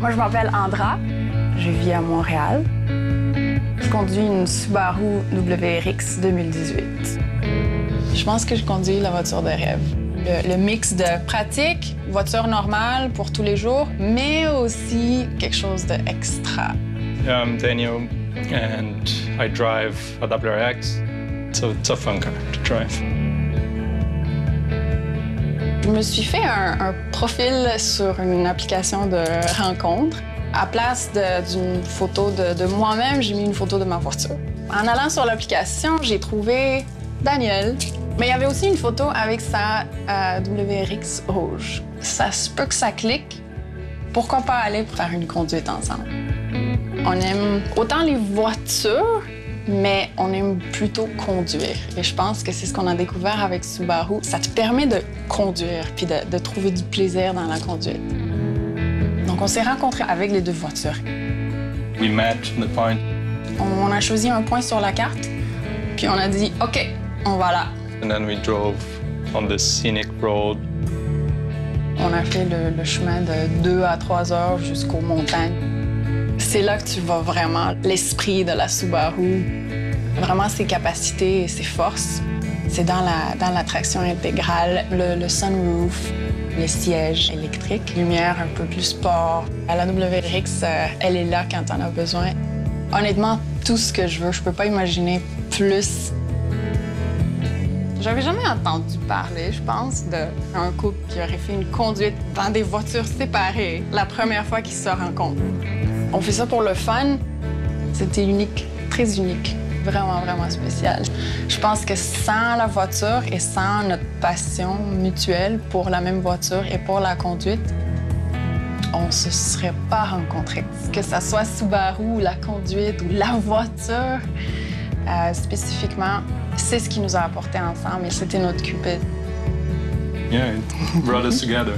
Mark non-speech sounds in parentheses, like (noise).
Moi, je m'appelle Andra. Je vis à Montréal. Je conduis une Subaru WRX 2018. Je pense que je conduis la voiture de rêve. Le, le mix de pratique, voiture normale pour tous les jours, mais aussi quelque chose d'extra. I'm Daniel, and I drive a WRX, so it's a fun car to drive. Je me suis fait un, profil sur une application de rencontre. À place d'une photo de, de moi-même, j'ai mis une photo de ma voiture. En allant sur l'application, j'ai trouvé Daniel. Mais il y avait aussi une photo avec sa euh, WRX rouge. Ça se peut que ça clique. Pourquoi pas aller faire une conduite ensemble? On aime autant les voitures, mais on aime plutôt conduire. Et je pense que c'est ce qu'on a découvert avec Subaru. Ça te permet de conduire puis de, de trouver du plaisir dans la conduite. Donc, on s'est rencontrés avec les deux voitures. We the point. On a choisi un point sur la carte, puis on a dit OK, on va là. And then we drove on this scenic road. On a fait le, le chemin de deux à trois heures jusqu'aux montagnes. C'est là que tu vois vraiment l'esprit de la Subaru, vraiment ses capacités et ses forces. C'est dans la, dans la traction intégrale, le, sunroof, les sièges électriques, lumière un peu plus sport. La WRX, euh, elle est là quand on a besoin. Honnêtement, tout ce que je veux, je peux pas imaginer plus j'avais jamais entendu parler, je pense, d'un couple qui aurait fait une conduite dans des voitures séparées la première fois qu'ils se rencontrent. On fait ça pour le fun. C'était unique, très unique, vraiment, vraiment spécial. Je pense que sans la voiture et sans notre passion mutuelle pour la même voiture et pour la conduite, on se serait pas rencontrés. Que ça soit Subaru, la conduite ou la voiture, euh, spécifiquement, c'est ce qui nous a apporté ensemble et c'était notre Cupid. Yeah, it (laughs) brought us together.